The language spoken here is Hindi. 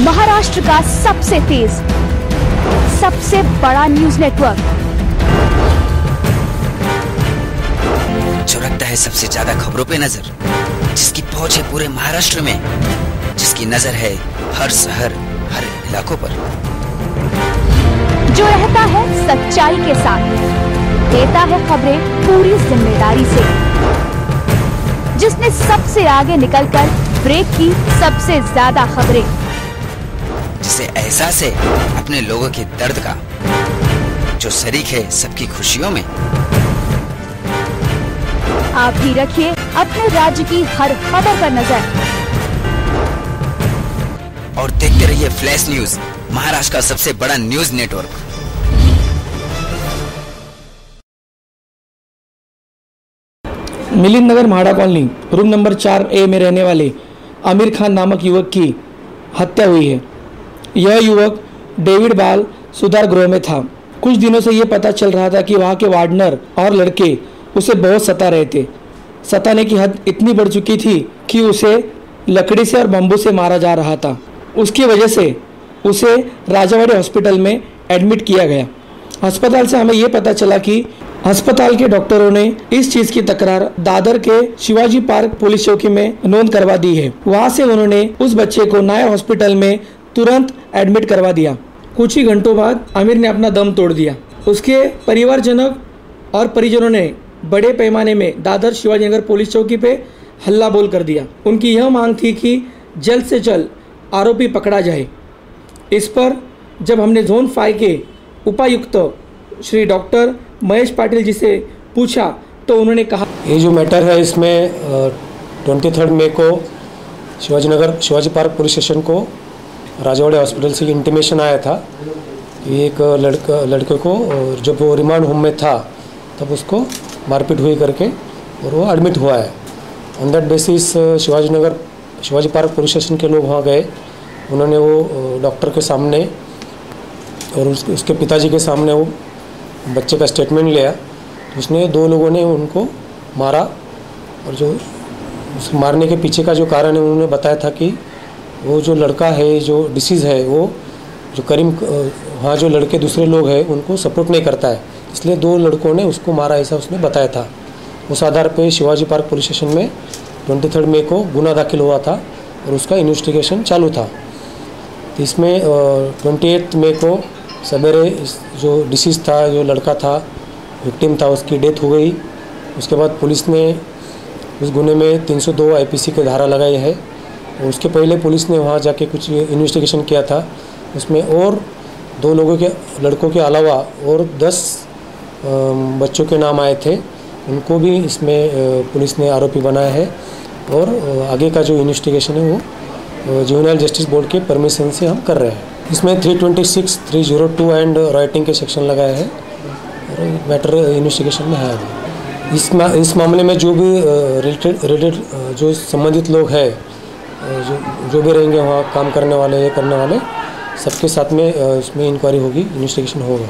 महाराष्ट्र का सबसे तेज सबसे बड़ा न्यूज़ नेटवर्क। जो रखता है सबसे ज़्यादा खबरों पे नज़र जिसकी पहुँच है पूरे महाराष्ट्र में जिसकी नज़र है हर शहर हर इलाकों पर। जो रहता है सच्चाई के साथ देता है खबरें पूरी ज़िम्मेदारी से। जिसने सबसे आगे निकलकर ब्रेक की सबसे ज़्यादा खबरें। जिसे एहसास है अपने लोगों के दर्द का जो शरीक है सबकी खुशियों में। आप भी रखिए अपने राज्य की हर खबर पर नज़र। और देखते रहिए फ्लैश न्यूज़ महाराष्ट्र का सबसे बड़ा news network. Milind Nagar Mhada colony room number चार ए में रहने वाले आमिर खान नामक युवक की हत्या हुई है। यह युवक डेविड बाल सुधार गृह में था। कुछ दिनों से यह पता चल रहा था कि वहाँ के वार्डनर और लड़के उसे बहुत सता रहे थे। सताने की हद इतनी बढ़ चुकी थी कि उसे लकड़ी से और बम्बू से मारा जा रहा था। उसकी वजह से उसे राजावाड़ी हॉस्पिटल में एडमिट किया गया। अस्पताल से हमें ये पता चला कि अस्पताल के डॉक्टरों ने इस चीज़ की तकरार दादर के शिवाजी पार्क पुलिस चौकी में नोंद करवा दी है। वहाँ से उन्होंने उस बच्चे को नायर हॉस्पिटल में तुरंत एडमिट करवा दिया। कुछ ही घंटों बाद आमिर ने अपना दम तोड़ दिया। उसके परिवारजनक और परिजनों ने बड़े पैमाने में दादर शिवाजी नगर पुलिस चौकी पे हल्ला बोल कर दिया। उनकी यह मांग थी कि जल्द से जल्द आरोपी पकड़ा जाए। इस पर जब हमने जोन फाइव के उपायुक्त श्री डॉक्टर महेश पाटिल जी से पूछा तो उन्होंने कहा, ये जो मैटर है इसमें ट्वेंटी थर्ड मे को Shivaji Nagar, Shivaji park police station को राजवाड़े हॉस्पिटल से इंटीमेशन आया था कि एक लड़का लड़के को जब वो रिमांड होम में था तब उसको मारपीट हुई करके और वो एडमिट हुआ है। On that basis Shivaji Nagar Shivaji park police station के लोग वहाँ गए। उन्होंने वो डॉक्टर के सामने और उस, उसके पिताजी के सामने वो बच्चे का स्टेटमेंट लिया। उसने दो लोगों ने उनको मारा और जो उस मारने के पीछे का जो कारण है उन्होंने बताया था कि वो जो लड़का है, जो डिसीज़ है, वो जो करीम, वहाँ जो लड़के दूसरे लोग हैं, उनको सपोर्ट नहीं करता है। इसलिए दो लड़कों ने उसको मारा, ऐसा उसने बताया था। उस आधार पर शिवाजी पार्क पुलिस स्टेशन में ट्वेंटी थर्ड मे को गुना दाखिल हुआ था और उसका इन्वेस्टिगेशन चालू था। तो इसमें ट्वेंटी एट मे को सवेरे जो डिसीज़ था, जो लड़का था विक्टिम था, उसकी डेथ हो गई। उसके बाद पुलिस ने उस गुने में 302 आईपीसी के धारा लगाई है। उसके पहले पुलिस ने वहाँ जाके कुछ इन्वेस्टिगेशन किया था। उसमें और दो लोगों के लड़कों के अलावा और दस बच्चों के नाम आए थे। उनको भी इसमें पुलिस ने आरोपी बनाया है। और आगे का जो इन्वेस्टिगेशन है वो जुवेनाइल जस्टिस बोर्ड के परमिशन से हम कर रहे हैं। इसमें 326, 302 एंड राइटिंग के सेक्शन लगाए हैं। और मैटर इन्वेस्टिगेशन में है इस मा, इस मामले में जो भी रिलेटेड रिलेटेड जो संबंधित लोग हैं जो जो भी रहेंगे, वहाँ काम करने वाले, ये करने वाले, सबके साथ में इसमें इंक्वायरी होगी इन्वेस्टिगेशन होगा।